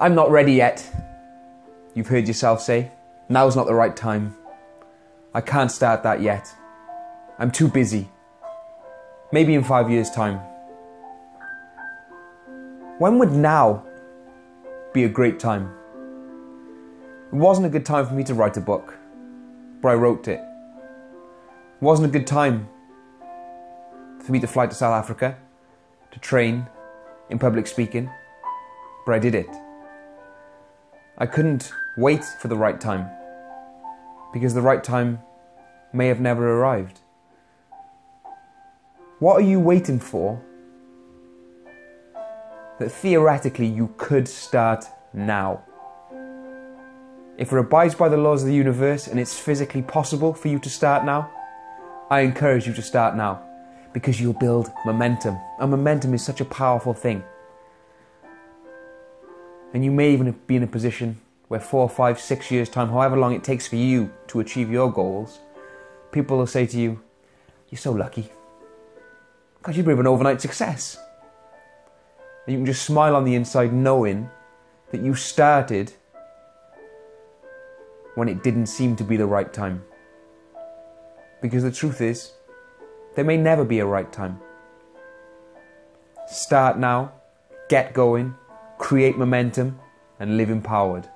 I'm not ready yet. You've heard yourself say, now's not the right time. I can't start that yet. I'm too busy. Maybe in five years' time. When would now be a great time? It wasn't a good time for me to write a book, but I wrote it. It wasn't a good time for me to fly to South Africa to train in public speaking, but I did it. I couldn't wait for the right time because the right time may have never arrived. What are you waiting for that theoretically you could start now? If it abides by the laws of the universe and it's physically possible for you to start now, I encourage you to start now because you'll build momentum. And momentum is such a powerful thing. And you may even be in a position where four, five, six years' time, however long it takes for you to achieve your goals, people will say to you, You're so lucky. Because you're an overnight success. And you can just smile on the inside knowing that you started when it didn't seem to be the right time. Because the truth is, there may never be a right time. Start now, get going, create momentum, and live empowered.